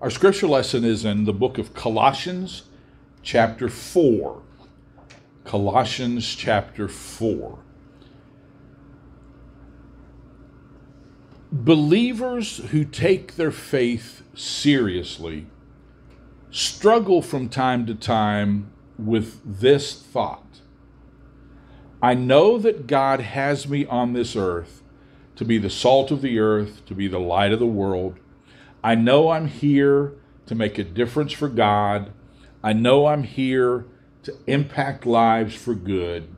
Our scripture lesson is in the book of Colossians, chapter 4. Colossians, chapter 4. Believers who take their faith seriously struggle from time to time with this thought I know that God has me on this earth to be the salt of the earth, to be the light of the world I know I'm here to make a difference for God. I know I'm here to impact lives for good.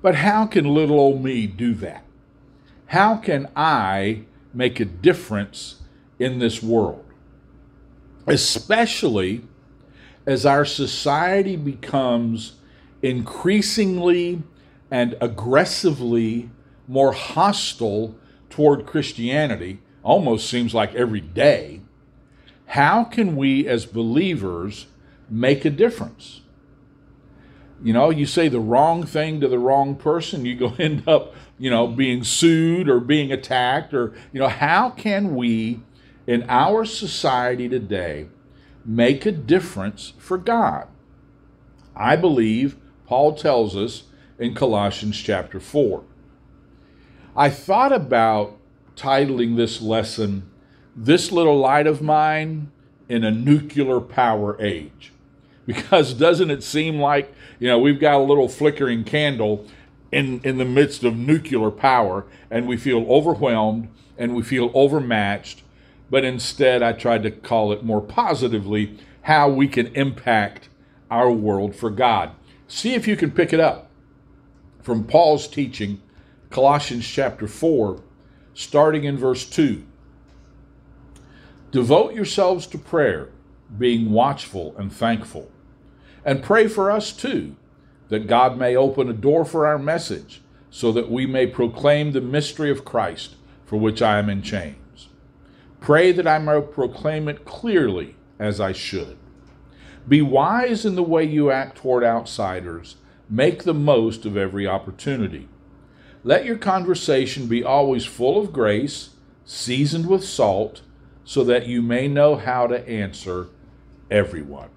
But how can little old me do that? How can I make a difference in this world? Especially as our society becomes increasingly and aggressively more hostile toward Christianity almost seems like every day, how can we as believers make a difference? You know, you say the wrong thing to the wrong person, you go end up, you know, being sued or being attacked, or, you know, how can we in our society today make a difference for God? I believe Paul tells us in Colossians chapter 4. I thought about titling this lesson, This Little Light of Mine in a Nuclear Power Age. Because doesn't it seem like, you know, we've got a little flickering candle in, in the midst of nuclear power and we feel overwhelmed and we feel overmatched. But instead, I tried to call it more positively how we can impact our world for God. See if you can pick it up from Paul's teaching, Colossians chapter 4, starting in verse 2. Devote yourselves to prayer, being watchful and thankful. And pray for us too, that God may open a door for our message, so that we may proclaim the mystery of Christ, for which I am in chains. Pray that I may proclaim it clearly as I should. Be wise in the way you act toward outsiders. Make the most of every opportunity let your conversation be always full of grace, seasoned with salt, so that you may know how to answer everyone.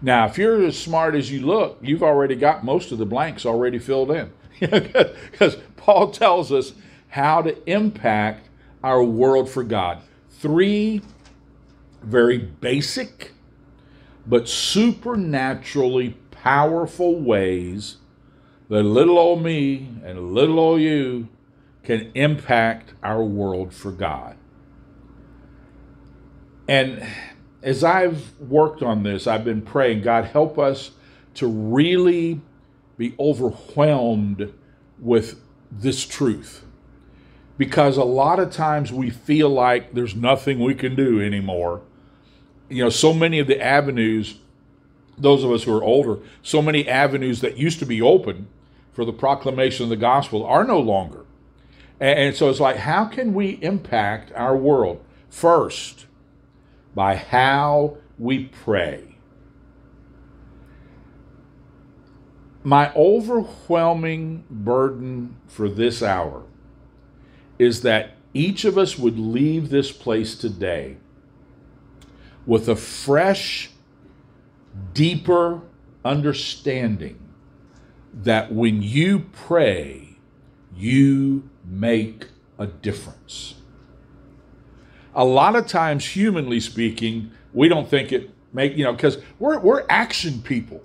Now, if you're as smart as you look, you've already got most of the blanks already filled in. Because Paul tells us how to impact our world for God. Three very basic but supernaturally powerful ways that little old me and little old you can impact our world for God. And as I've worked on this, I've been praying, God, help us to really be overwhelmed with this truth. Because a lot of times we feel like there's nothing we can do anymore. You know, so many of the avenues, those of us who are older, so many avenues that used to be open for the proclamation of the gospel are no longer. And so it's like, how can we impact our world? First, by how we pray. My overwhelming burden for this hour is that each of us would leave this place today with a fresh, deeper understanding that when you pray, you make a difference. A lot of times, humanly speaking, we don't think it make you know because we're we're action people,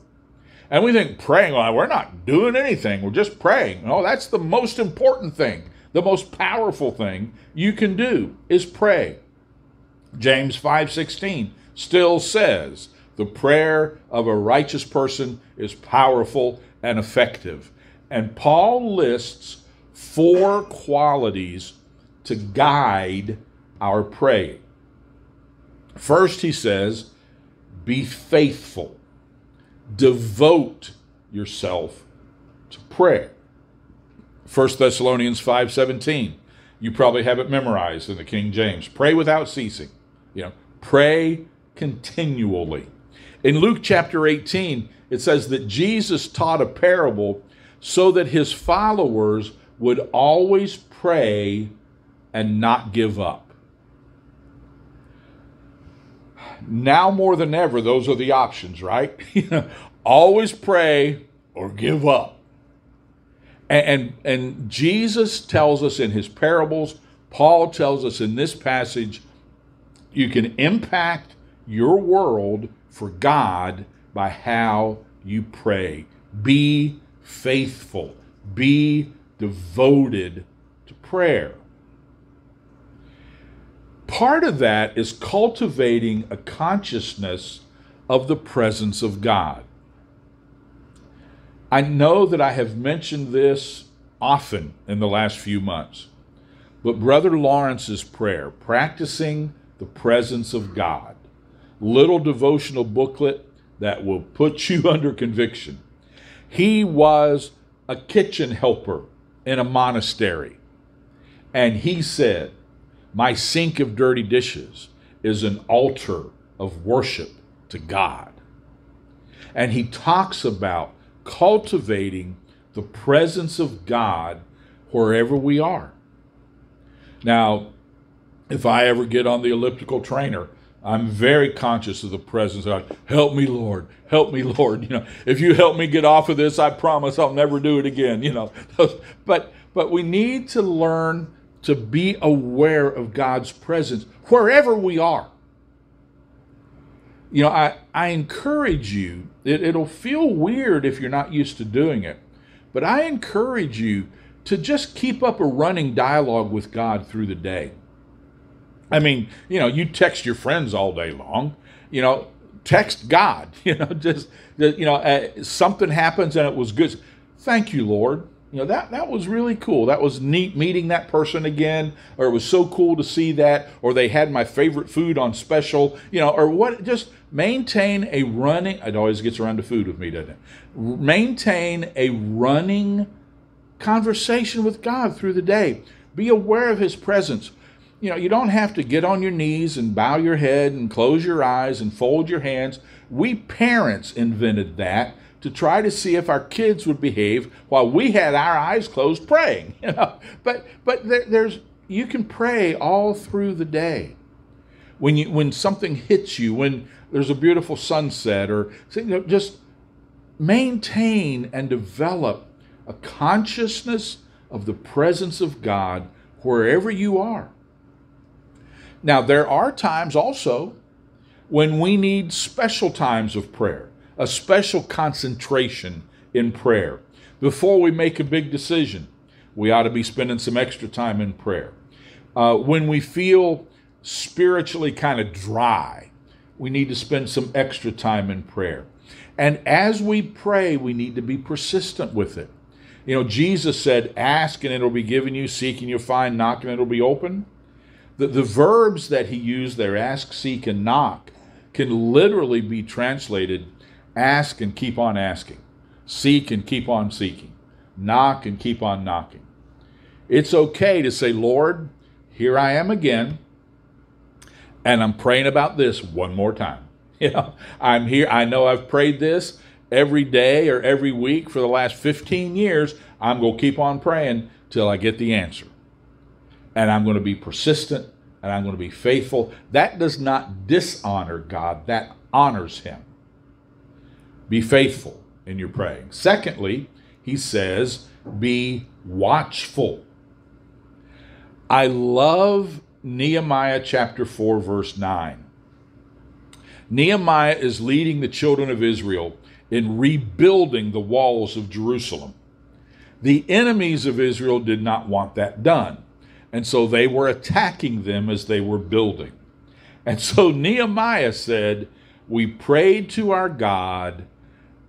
and we think praying. Well, we're not doing anything. We're just praying. No, that's the most important thing. The most powerful thing you can do is pray. James five sixteen still says the prayer of a righteous person is powerful and effective. And Paul lists four qualities to guide our praying. First, he says, be faithful, devote yourself to prayer. 1 Thessalonians 5:17. You probably have it memorized in the King James. Pray without ceasing. You know, pray continually. In Luke chapter 18, it says that Jesus taught a parable so that his followers would always pray and not give up. now more than ever, those are the options, right? Always pray or give up. And, and, and Jesus tells us in his parables, Paul tells us in this passage, you can impact your world for God by how you pray. Be faithful, be devoted to prayer. Part of that is cultivating a consciousness of the presence of God. I know that I have mentioned this often in the last few months, but Brother Lawrence's prayer, practicing the presence of God, little devotional booklet that will put you under conviction. He was a kitchen helper in a monastery, and he said, My sink of dirty dishes is an altar of worship to God. And he talks about cultivating the presence of God wherever we are. Now, if I ever get on the elliptical trainer, I'm very conscious of the presence of God. Help me, Lord. Help me, Lord. You know, if you help me get off of this, I promise I'll never do it again. You know, but but we need to learn to be aware of God's presence wherever we are you know, I, I encourage you, it, it'll feel weird if you're not used to doing it, but I encourage you to just keep up a running dialogue with God through the day. I mean, you know, you text your friends all day long, you know, text God, you know, just, you know, uh, something happens and it was good. Thank you, Lord. You know that that was really cool. That was neat meeting that person again or it was so cool to see that or they had my favorite food on special you know or what just maintain a running it always gets around to food with me doesn't it? Maintain a running conversation with god through the day. Be aware of his presence you know you don't have to get on your knees and bow your head and close your eyes and fold your hands we parents invented that to try to see if our kids would behave while we had our eyes closed praying. You know, but but there, there's you can pray all through the day. When you when something hits you, when there's a beautiful sunset, or you know, just maintain and develop a consciousness of the presence of God wherever you are. Now, there are times also when we need special times of prayer a special concentration in prayer. Before we make a big decision, we ought to be spending some extra time in prayer. Uh, when we feel spiritually kind of dry, we need to spend some extra time in prayer. And as we pray, we need to be persistent with it. You know, Jesus said, Ask and it'll be given you, seek and you'll find, knock and it'll be open. The, the verbs that he used there, ask, seek, and knock, can literally be translated Ask and keep on asking. Seek and keep on seeking. Knock and keep on knocking. It's okay to say, Lord, here I am again, and I'm praying about this one more time. You know, I'm here. I know I've prayed this every day or every week for the last 15 years. I'm going to keep on praying till I get the answer. And I'm going to be persistent and I'm going to be faithful. That does not dishonor God, that honors Him. Be faithful in your praying. Secondly, he says, be watchful. I love Nehemiah chapter 4, verse 9. Nehemiah is leading the children of Israel in rebuilding the walls of Jerusalem. The enemies of Israel did not want that done, and so they were attacking them as they were building. And so Nehemiah said, We prayed to our God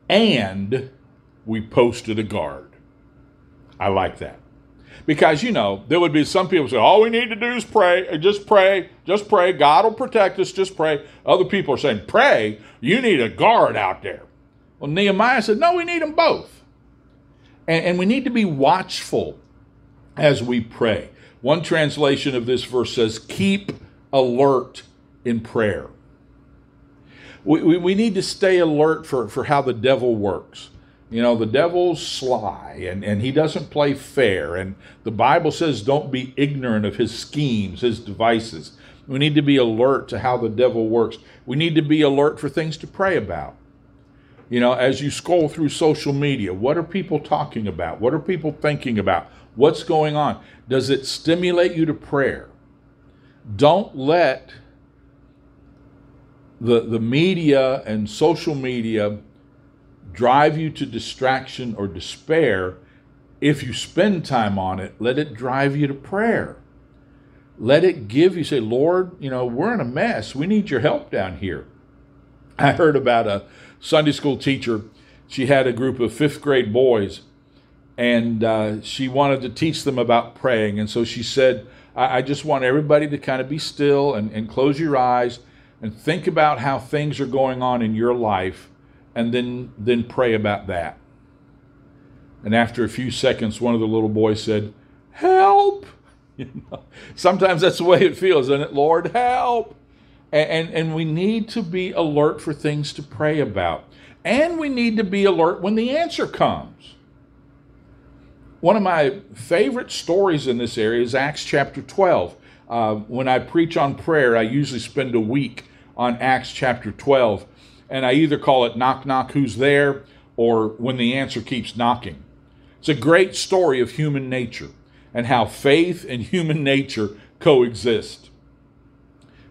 and we posted a guard. I like that. Because, you know, there would be some people say, all we need to do is pray, uh, just pray, just pray. God will protect us, just pray. Other people are saying, pray, you need a guard out there. Well, Nehemiah said, no, we need them both. And, and we need to be watchful as we pray. One translation of this verse says, keep alert in prayer we, we, we need to stay alert for, for how the devil works. You know, the devil's sly and, and he doesn't play fair. And the Bible says, don't be ignorant of his schemes, his devices. We need to be alert to how the devil works. We need to be alert for things to pray about. You know, as you scroll through social media, what are people talking about? What are people thinking about? What's going on? Does it stimulate you to prayer? Don't let the, the media and social media drive you to distraction or despair. If you spend time on it, let it drive you to prayer. Let it give you, say, Lord, you know, we're in a mess. We need your help down here. I heard about a Sunday school teacher. She had a group of fifth grade boys, and uh, she wanted to teach them about praying. And so she said, I, I just want everybody to kind of be still and, and close your eyes and think about how things are going on in your life, and then, then pray about that. And after a few seconds, one of the little boys said, Help! You know, sometimes that's the way it feels, isn't it? Lord, help! And, and, and we need to be alert for things to pray about. And we need to be alert when the answer comes. One of my favorite stories in this area is Acts chapter 12. Uh, when I preach on prayer, I usually spend a week on Acts chapter 12, and I either call it Knock Knock Who's There or When the Answer Keeps Knocking. It's a great story of human nature and how faith and human nature coexist.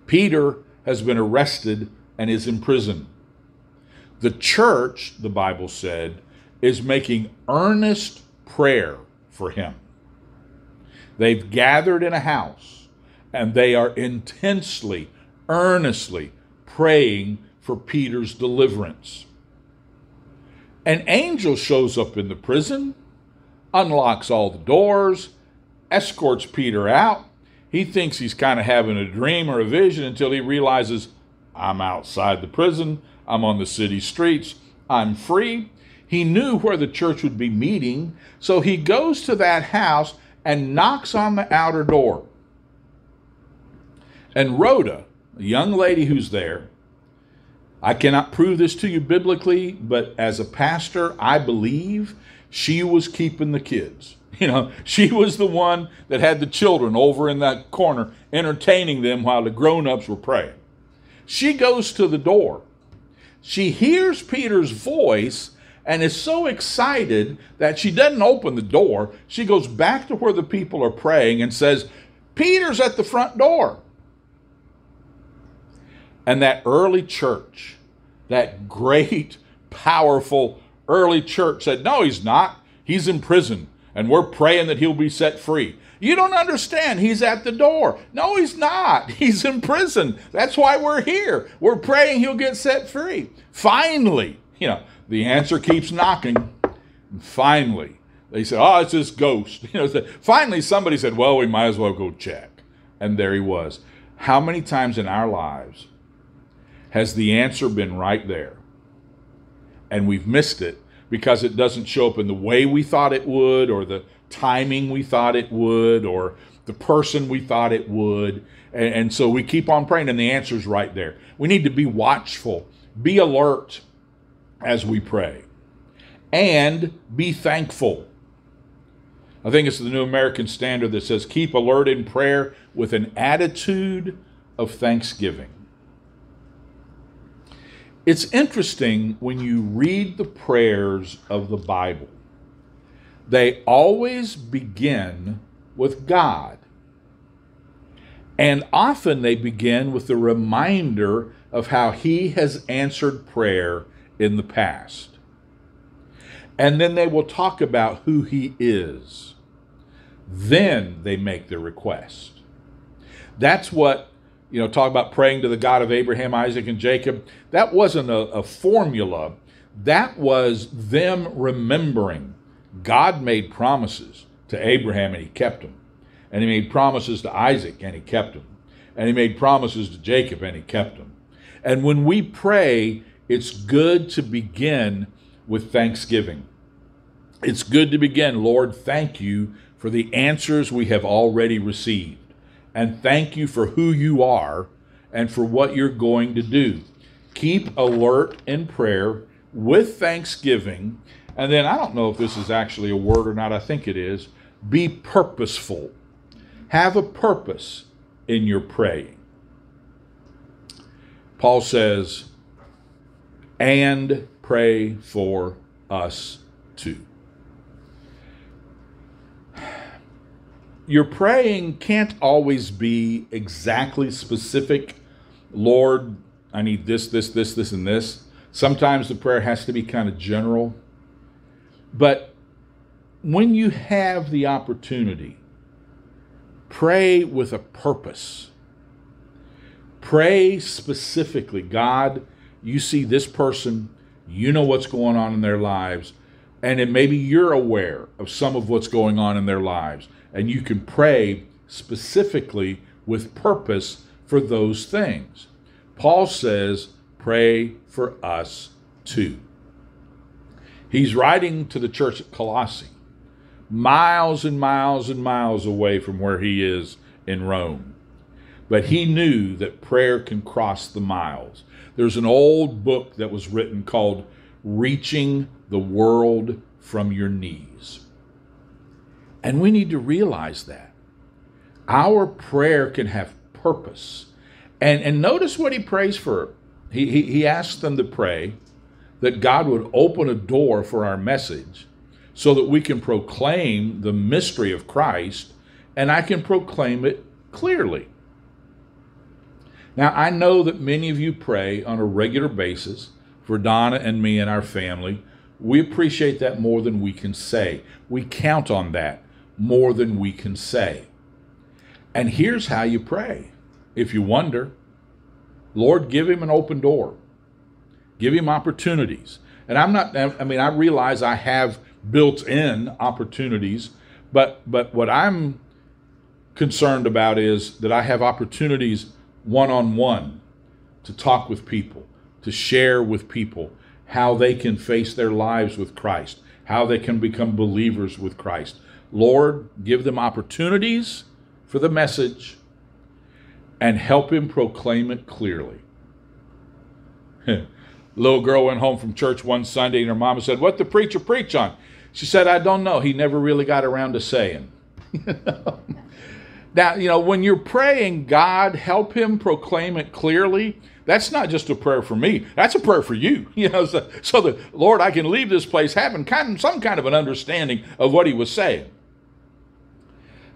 Peter has been arrested and is in prison. The church, the Bible said, is making earnest prayer for him. They've gathered in a house and they are intensely, earnestly praying for Peter's deliverance. An angel shows up in the prison, unlocks all the doors, escorts Peter out, he thinks he's kind of having a dream or a vision until he realizes I'm outside the prison, I'm on the city streets, I'm free. He knew where the church would be meeting, so he goes to that house and knocks on the outer door. And Rhoda, a young lady who's there, I cannot prove this to you biblically, but as a pastor, I believe she was keeping the kids. You know, she was the one that had the children over in that corner entertaining them while the grown ups were praying. She goes to the door. She hears Peter's voice and is so excited that she doesn't open the door. She goes back to where the people are praying and says, Peter's at the front door. And that early church, that great, powerful early church said, No, he's not. He's in prison and we're praying that he'll be set free. You don't understand. He's at the door. No, he's not. He's in prison. That's why we're here. We're praying he'll get set free. Finally, you know, the answer keeps knocking. And finally, they said, Oh, it's this ghost. You know, finally somebody said, Well, we might as well go check. And there he was. How many times in our lives has the answer been right there? And we've missed it because it doesn't show up in the way we thought it would, or the timing we thought it would, or the person we thought it would. And, and so we keep on praying, and the answer's right there. We need to be watchful, be alert as we pray, and be thankful. I think it's the New American Standard that says, keep alert in prayer with an attitude of thanksgiving. It's interesting when you read the prayers of the Bible, they always begin with God. And often they begin with the reminder of how He has answered prayer in the past. And then they will talk about who He is. Then they make their request. That's what you know, talk about praying to the God of Abraham, Isaac, and Jacob. That wasn't a, a formula. That was them remembering God made promises to Abraham and he kept them. And he made promises to Isaac and he kept them. And he made promises to Jacob and he kept them. And when we pray, it's good to begin with thanksgiving. It's good to begin, Lord, thank you for the answers we have already received and thank you for who you are and for what you're going to do. Keep alert in prayer with thanksgiving. And then I don't know if this is actually a word or not, I think it is. Be purposeful. Have a purpose in your praying. Paul says, and pray for us too. Your praying can't always be exactly specific. Lord, I need this, this, this, this, and this. Sometimes the prayer has to be kind of general. But when you have the opportunity, pray with a purpose. Pray specifically God, you see this person, you know what's going on in their lives, and it maybe you're aware of some of what's going on in their lives, and you can pray specifically with purpose for those things. Paul says, pray for us too. He's writing to the church at Colossae, miles and miles and miles away from where he is in Rome. But he knew that prayer can cross the miles. There's an old book that was written called Reaching the World from Your Knees. And we need to realize that. Our prayer can have purpose. And, and notice what he prays for. He, he, he asks them to pray that God would open a door for our message so that we can proclaim the mystery of Christ and I can proclaim it clearly. Now, I know that many of you pray on a regular basis for Donna and me and our family. We appreciate that more than we can say. We count on that more than we can say. And here's how you pray. If you wonder, Lord, give him an open door. Give him opportunities. And I'm not, I mean, I realize I have built in opportunities, but, but what I'm concerned about is that I have opportunities one on one to talk with people, to share with people how they can face their lives with Christ, how they can become believers with Christ. Lord, give them opportunities for the message and help him proclaim it clearly. Little girl went home from church one Sunday and her mama said, What the preacher preach on? She said, I don't know. He never really got around to saying. now, you know, when you're praying, God, help him proclaim it clearly. That's not just a prayer for me. That's a prayer for you. You know, so, so that Lord, I can leave this place having kind of, some kind of an understanding of what he was saying.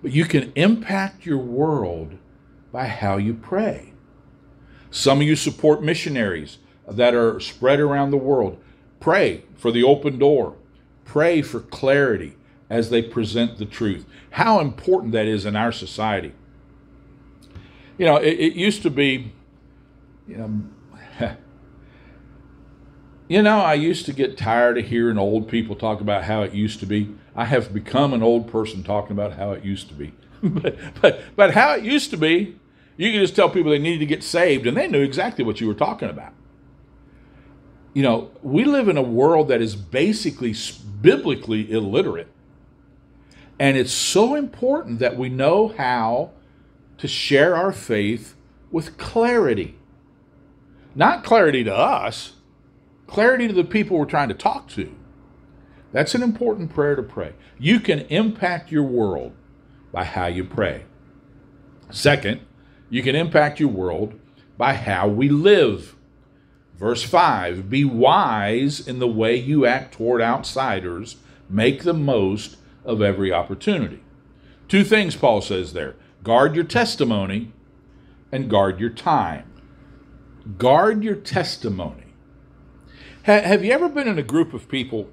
But you can impact your world by how you pray. Some of you support missionaries that are spread around the world. Pray for the open door. Pray for clarity as they present the truth. How important that is in our society. You know, it, it used to be, you know, you know, I used to get tired of hearing old people talk about how it used to be. I have become an old person talking about how it used to be. but, but, but how it used to be, you could just tell people they needed to get saved and they knew exactly what you were talking about. You know, we live in a world that is basically biblically illiterate. And it's so important that we know how to share our faith with clarity. Not clarity to us, clarity to the people we're trying to talk to. That's an important prayer to pray. You can impact your world by how you pray. Second, you can impact your world by how we live. Verse 5 Be wise in the way you act toward outsiders, make the most of every opportunity. Two things Paul says there guard your testimony and guard your time. Guard your testimony. Have you ever been in a group of people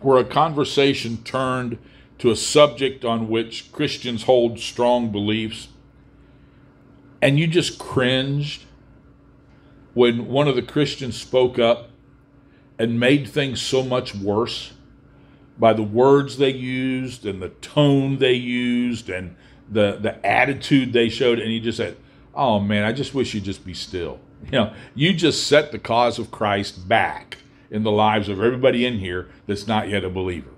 where a conversation turned to a subject on which Christians hold strong beliefs and you just cringed when one of the Christians spoke up and made things so much worse by the words they used and the tone they used and the the attitude they showed. And you just said oh man i just wish you'd just be still. You know you just set the cause of christ back in the lives of everybody in here that's not yet a believer.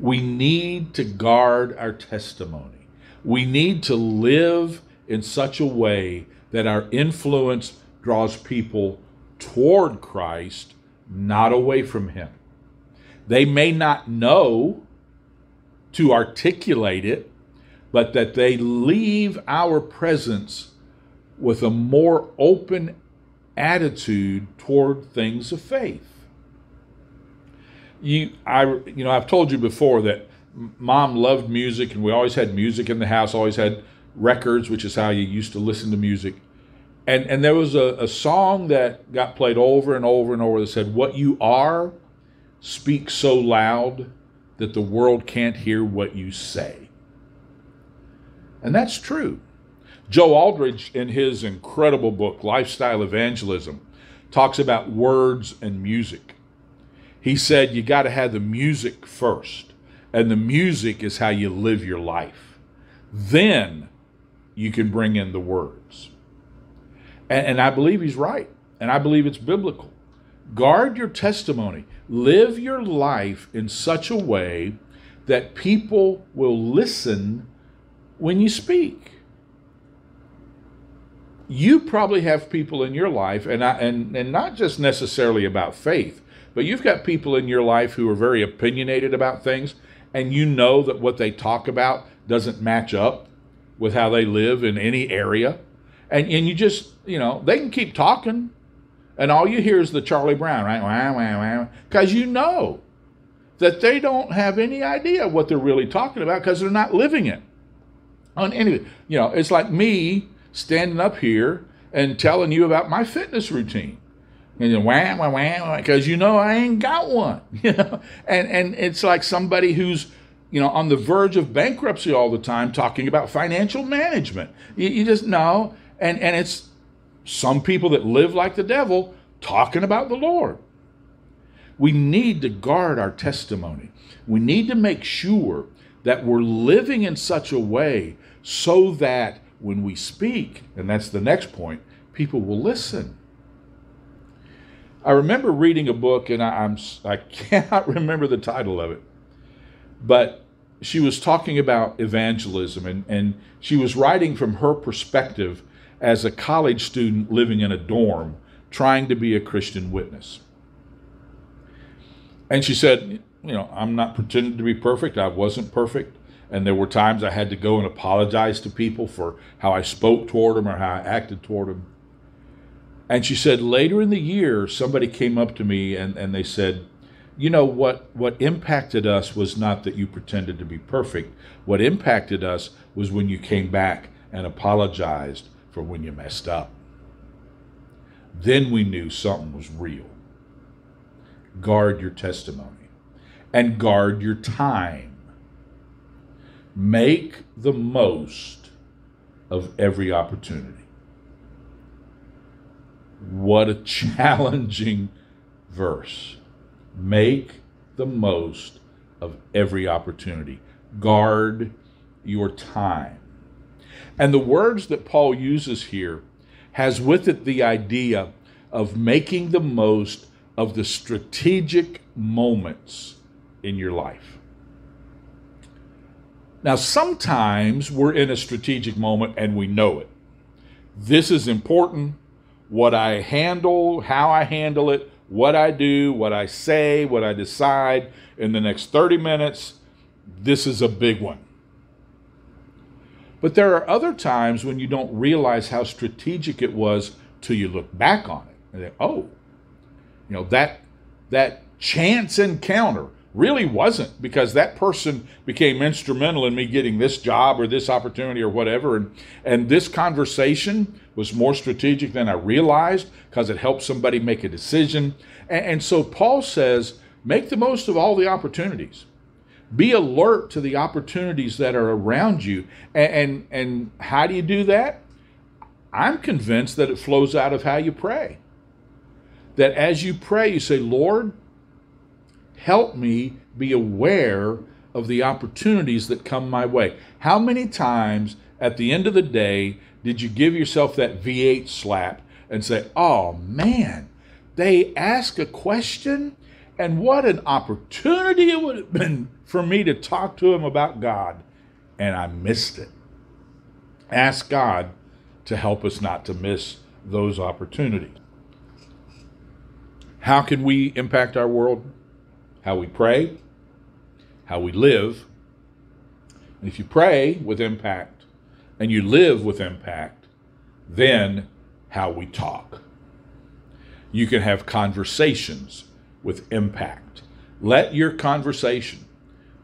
We need to guard our testimony. We need to live in such a way that our influence draws people toward Christ, not away from Him. They may not know to articulate it, but that they leave our presence with a more open attitude toward things of faith. You, I, you know, I've told you before that mom loved music, and we always had music in the house. Always had records, which is how you used to listen to music. And and there was a, a song that got played over and over and over that said, "What you are, speak so loud that the world can't hear what you say." And that's true. Joe Aldrich, in his incredible book, Lifestyle Evangelism, talks about words and music. He said you got to have the music first, and the music is how you live your life. Then you can bring in the words. And, and I believe he's right, and I believe it's biblical. Guard your testimony, live your life in such a way that people will listen when you speak. You probably have people in your life, and I, and and not just necessarily about faith, but you've got people in your life who are very opinionated about things, and you know that what they talk about doesn't match up with how they live in any area, and and you just you know they can keep talking, and all you hear is the Charlie Brown right, because you know that they don't have any idea what they're really talking about because they're not living it. On any, you know, it's like me standing up here and telling you about my fitness routine. And then wham, wham, wham, because you know I ain't got one. You know, and and it's like somebody who's you know on the verge of bankruptcy all the time talking about financial management. You, you just know, and and it's some people that live like the devil talking about the Lord. We need to guard our testimony. We need to make sure that we're living in such a way so that when we speak, and that's the next point, people will listen. I remember reading a book, and I, I'm I cannot remember the title of it, but she was talking about evangelism, and, and she was writing from her perspective as a college student living in a dorm, trying to be a Christian witness. And she said, you know, I'm not pretending to be perfect. I wasn't perfect. And there were times I had to go and apologize to people for how I spoke toward them or how I acted toward them. And she said later in the year, somebody came up to me and, and they said, you know what what impacted us was not that you pretended to be perfect what impacted us was when you came back and apologized for when you messed up then we knew something was real guard your testimony and guard your time Make the most of every opportunity. What a challenging verse. Make the most of every opportunity. Guard your time. And the words that Paul uses here has with it the idea of making the most of the strategic moments in your life. Now, sometimes we're in a strategic moment and we know it. This is important. What I handle, how I handle it, what I do, what I say, what I decide in the next 30 minutes, this is a big one. But there are other times when you don't realize how strategic it was till you look back on it and think, oh, you know, that that chance encounter really wasn't because that person became instrumental in me getting this job or this opportunity or whatever. And and this conversation was more strategic than I realized because it helped somebody make a decision. And, and so Paul says make the most of all the opportunities be alert to the opportunities that are around you and, and and how do you do that I'm convinced that it flows out of how you pray that as you pray you say Lord help me be aware of the opportunities that come my way. How many times at the end of the day did you give yourself that V8 slap and say, oh man, they ask a question? And what an opportunity it would have been for me to talk to him about God. And I missed it. Ask God to help us not to miss those opportunities. How can we impact our world? how we pray, how we live. And if you pray with impact and you live with impact, then how we talk. You can have conversations with impact. Let your conversation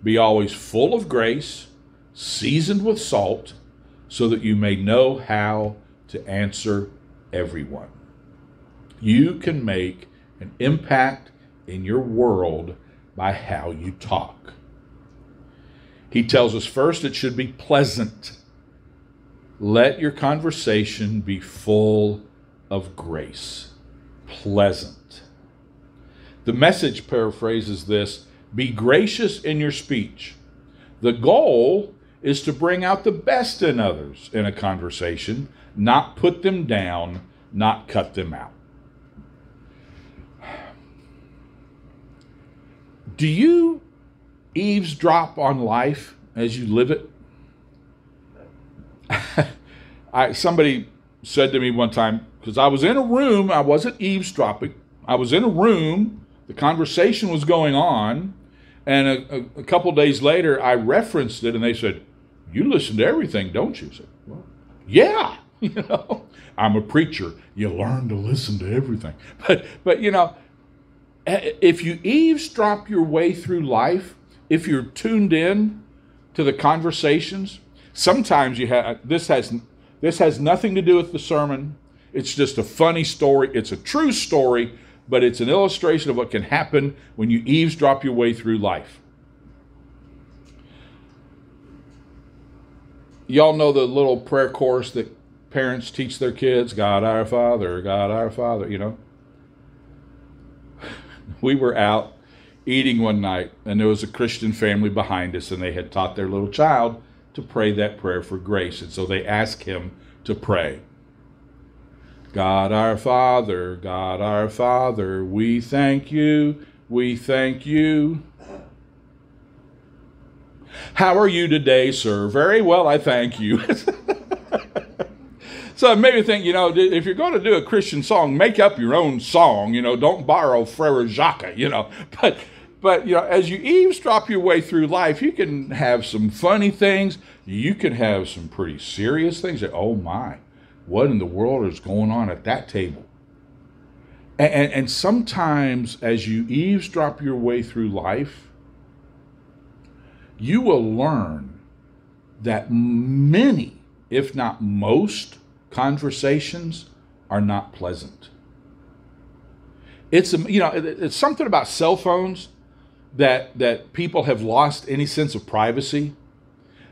be always full of grace, seasoned with salt, so that you may know how to answer everyone. You can make an impact in your world by how you talk. He tells us first it should be pleasant. Let your conversation be full of grace, pleasant. The message paraphrases this be gracious in your speech. The goal is to bring out the best in others in a conversation, not put them down, not cut them out. Do you eavesdrop on life as you live it? I somebody said to me one time because I was in a room, I wasn't eavesdropping. I was in a room, the conversation was going on, and a, a, a couple days later I referenced it, and they said, "You listen to everything, don't you?" I said, well, "Yeah." You know, I'm a preacher. You learn to listen to everything, but but you know, if you eavesdrop your way through life, if you're tuned in to the conversations, sometimes you have this has this has nothing to do with the sermon. It's just a funny story. It's a true story, but it's an illustration of what can happen when you eavesdrop your way through life. Y'all know the little prayer course that parents teach their kids God our Father, God our Father, you know? we were out eating one night, and there was a Christian family behind us, and they had taught their little child to pray that prayer for grace. And so they asked him to pray. God our Father, God our Father, we thank you, we thank you. How are you today, sir? Very well, I thank you. So maybe think, you know, if you're going to do a Christian song, make up your own song. You know, don't borrow Frere Jacques. You know, but but you know, as you eavesdrop your way through life, you can have some funny things. You can have some pretty serious things. That, oh my, what in the world is going on at that table? And, and, and sometimes, as you eavesdrop your way through life, you will learn that many, if not most, conversations are not pleasant. It's you know it's something about cell phones that that people have lost any sense of privacy.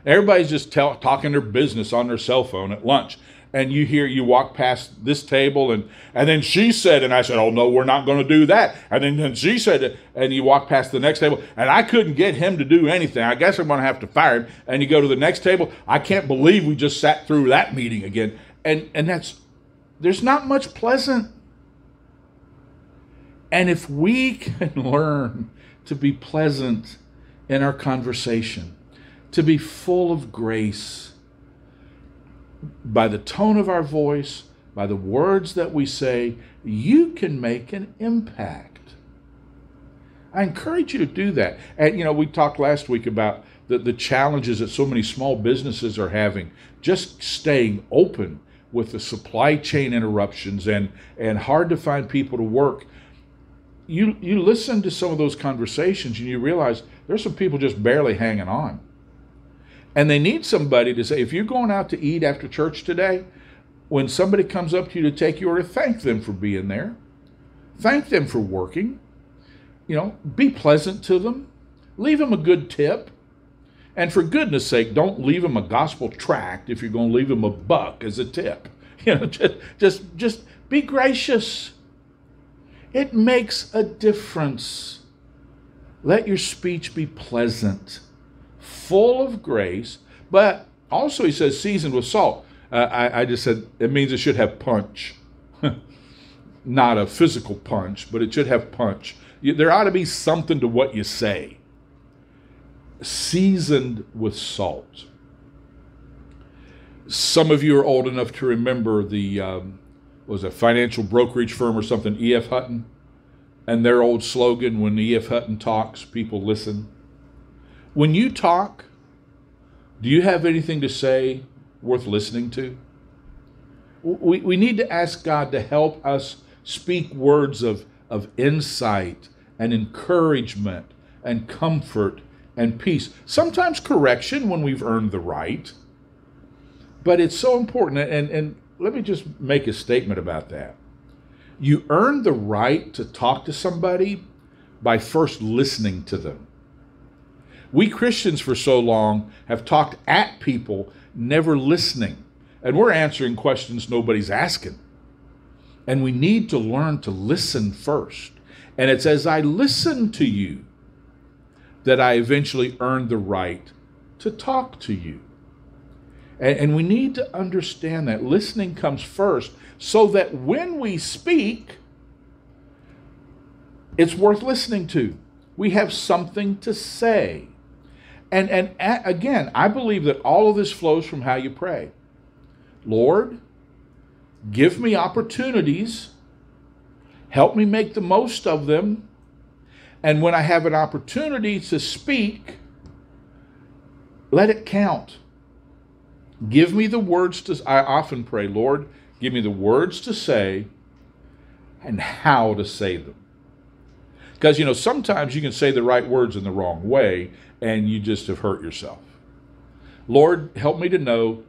Everybody's just tell, talking their business on their cell phone at lunch, and you hear you walk past this table, and and then she said, and I said, oh no, we're not going to do that. And then, then she said, and you walk past the next table, and I couldn't get him to do anything. I guess I'm going to have to fire him. And you go to the next table. I can't believe we just sat through that meeting again and and that's there's not much pleasant and if we can learn to be pleasant in our conversation to be full of grace by the tone of our voice by the words that we say you can make an impact I encourage you to do that. And, you know, we talked last week about the, the challenges that so many small businesses are having, just staying open with the supply chain interruptions and, and hard to find people to work, you, you listen to some of those conversations and you realize there's some people just barely hanging on. And they need somebody to say, if you're going out to eat after church today, when somebody comes up to you to take your order, thank them for being there. Thank them for working. You know, be pleasant to them. Leave them a good tip. And for goodness sake, don't leave them a gospel tract if you're going to leave them a buck as a tip. You know, just just just be gracious. It makes a difference. Let your speech be pleasant, full of grace, but also he says seasoned with salt. Uh, I, I just said it means it should have punch. Not a physical punch, but it should have punch. There ought to be something to what you say seasoned with salt. Some of you are old enough to remember the um, was a financial brokerage firm or something, E.F. Hutton, and their old slogan: "When E.F. Hutton talks, people listen." When you talk, do you have anything to say worth listening to? We, we need to ask God to help us speak words of, of insight and encouragement and comfort and peace. Sometimes correction when we've earned the right. But it's so important. And, and let me just make a statement about that. You earn the right to talk to somebody by first listening to them. We Christians, for so long, have talked at people, never listening. And we're answering questions nobody's asking. And we need to learn to listen first. And it's as I listen to you that I eventually earn the right to talk to you. And, and we need to understand that listening comes first so that when we speak, it's worth listening to. We have something to say. And, and again, I believe that all of this flows from how you pray. Lord, give me opportunities, help me make the most of them. And when I have an opportunity to speak, let it count. Give me the words to, I often pray, Lord, give me the words to say and how to say them. Because, you know, sometimes you can say the right words in the wrong way and you just have hurt yourself. Lord, help me to know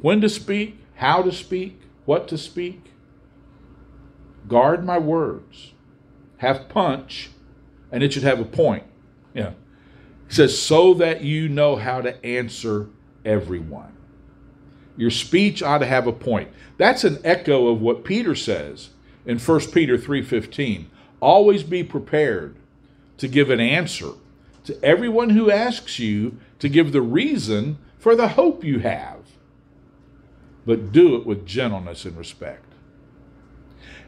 when to speak, how to speak, what to speak. Guard my words. Have punch, and it should have a point. Yeah. He says, so that you know how to answer everyone. Your speech ought to have a point. That's an echo of what Peter says in 1 Peter 3:15. Always be prepared to give an answer to everyone who asks you to give the reason for the hope you have. But do it with gentleness and respect.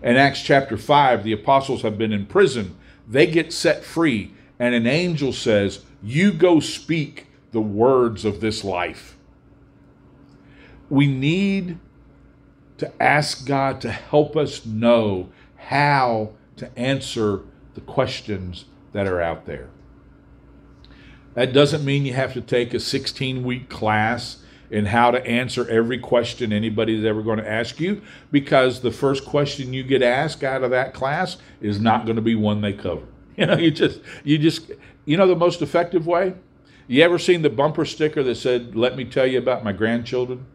In Acts chapter 5, the apostles have been in prison. They get set free, and an angel says, You go speak the words of this life we need to ask God to help us know how to answer the questions that are out there. That doesn't mean you have to take a 16 week class in how to answer every question anybody's ever going to ask you because the first question you get asked out of that class is not going to be one they cover. You know, you just you just you know the most effective way? You ever seen the bumper sticker that said, "Let me tell you about my grandchildren"?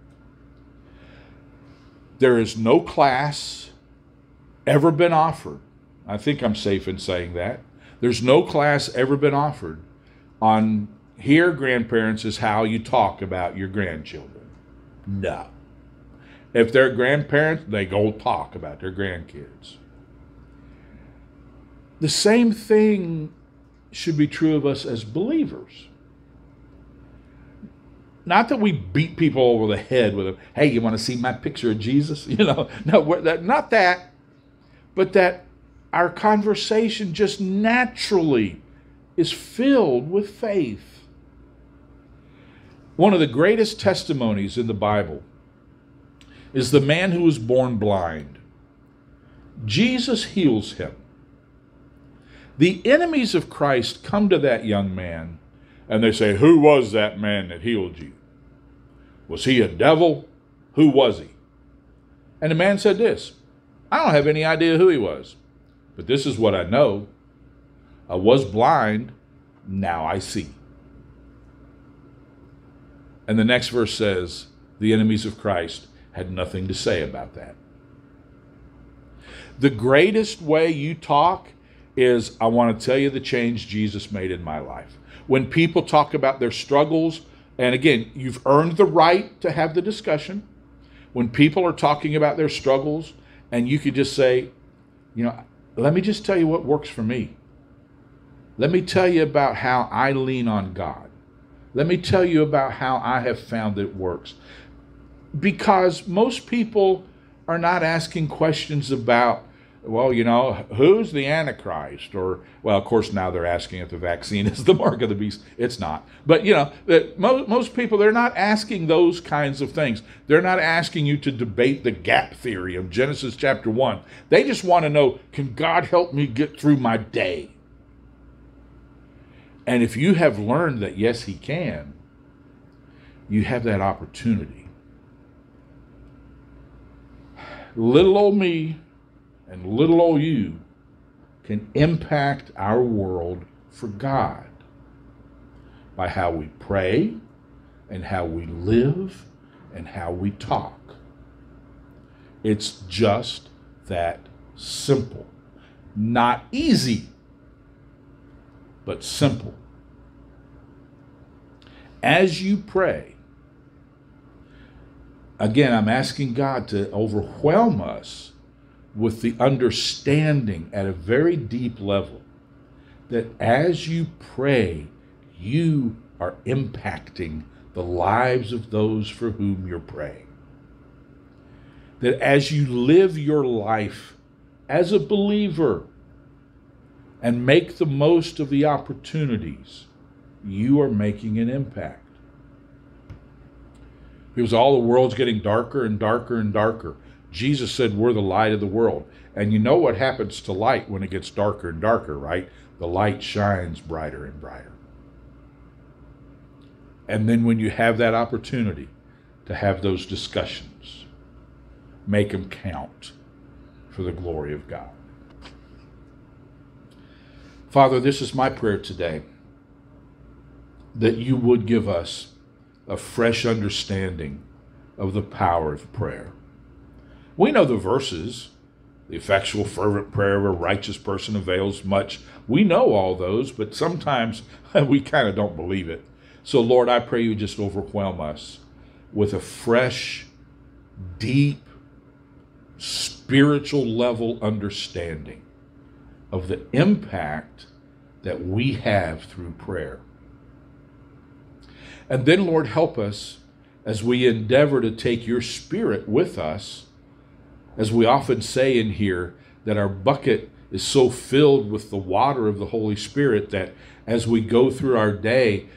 There is no class ever been offered. I think I'm safe in saying that. There's no class ever been offered on here, grandparents, is how you talk about your grandchildren. No. If they're grandparents, they go talk about their grandkids. The same thing should be true of us as believers. Not that we beat people over the head with a, hey, you want to see my picture of Jesus? You know, no, not that, but that our conversation just naturally is filled with faith. One of the greatest testimonies in the Bible is the man who was born blind. Jesus heals him. The enemies of Christ come to that young man and they say, Who was that man that healed you? Was he a devil? Who was he? And the man said this I don't have any idea who he was, but this is what I know. I was blind, now I see. And the next verse says, The enemies of Christ had nothing to say about that. The greatest way you talk is I want to tell you the change Jesus made in my life. When people talk about their struggles and again, you've earned the right to have the discussion. When people are talking about their struggles, and you could just say, you know, let me just tell you what works for me. Let me tell you about how I lean on God. Let me tell you about how I have found it works. Because most people are not asking questions about well, you know, who's the Antichrist? Or, well, of course, now they're asking if the vaccine is the mark of the beast. It's not. But, you know, most, most people, they're not asking those kinds of things. They're not asking you to debate the gap theory of Genesis chapter 1. They just want to know can God help me get through my day? And if you have learned that, yes, He can, you have that opportunity. Little old me and little old you can impact our world for God by how we pray and how we live and how we talk. It's just that simple. Not easy, but simple. As you pray, again, I'm asking God to overwhelm us with the understanding at a very deep level that as you pray, you are impacting the lives of those for whom you're praying. That as you live your life as a believer and make the most of the opportunities, you are making an impact. Because all the world's getting darker and darker and darker. Jesus said, We're the light of the world. And you know what happens to light when it gets darker and darker, right? The light shines brighter and brighter. And then when you have that opportunity to have those discussions, make them count for the glory of God. Father, this is my prayer today that you would give us a fresh understanding of the power of prayer. We know the verses. The effectual, fervent prayer of a righteous person avails much. We know all those, but sometimes we kind of don't believe it. So, Lord, I pray you just overwhelm us with a fresh, deep, spiritual level understanding of the impact that we have through prayer. And then, Lord, help us as we endeavor to take your spirit with us. As we often say in here, that our bucket is so filled with the water of the Holy Spirit that as we go through our day,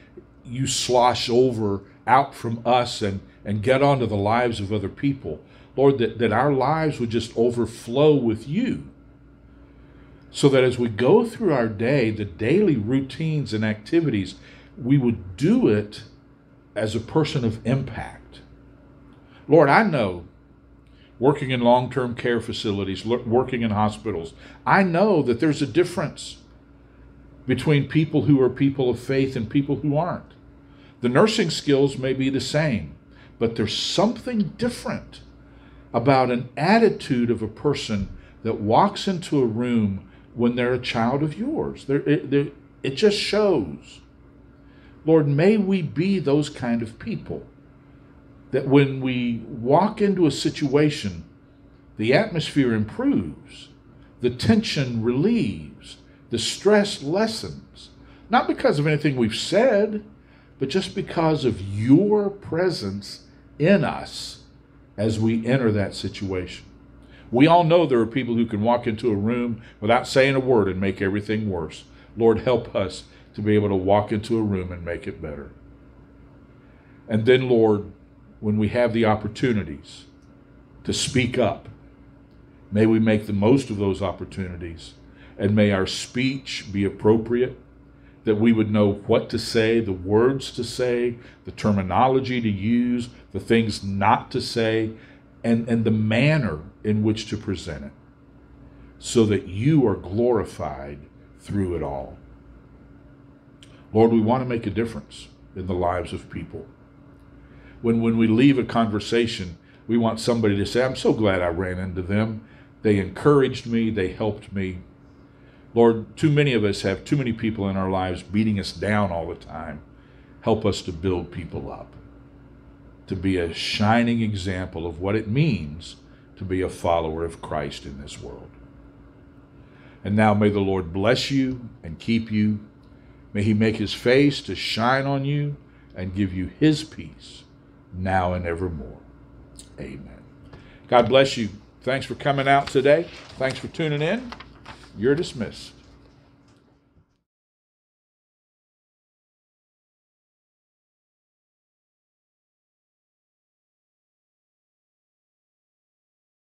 you slosh over out from us and, and get onto the lives of other people. Lord, that, that our lives would just overflow with you. So that as we go through our day, the daily routines and activities, we would do it as a person of impact. Lord, I know working in long term care facilities, working in hospitals, I know that there's a difference between people who are people of faith and people who aren't. The nursing skills may be the same, but there's something different about an attitude of a person that walks into a room when they're a child of yours. They're, it, it just shows. Lord, may we be those kind of people that when we walk into a situation, the atmosphere improves, the tension relieves, the stress lessens. Not because of anything we've said, but just because of your presence in us as we enter that situation. We all know there are people who can walk into a room without saying a word and make everything worse. Lord, help us to be able to walk into a room and make it better. And then, Lord, when we have the opportunities to speak up, may we make the most of those opportunities and may our speech be appropriate that we would know what to say, the words to say, the terminology to use, the things not to say, and, and the manner in which to present it, so that you are glorified through it all. Lord, we want to make a difference in the lives of people. When, when we leave a conversation, we want somebody to say, I'm so glad I ran into them. They encouraged me, they helped me. Lord, too many of us have too many people in our lives beating us down all the time. Help us to build people up, to be a shining example of what it means to be a follower of Christ in this world. And now may the Lord bless you and keep you. May he make his face to shine on you and give you his peace now and evermore. Amen. God bless you. Thanks for coming out today. Thanks for tuning in. You're dismissed.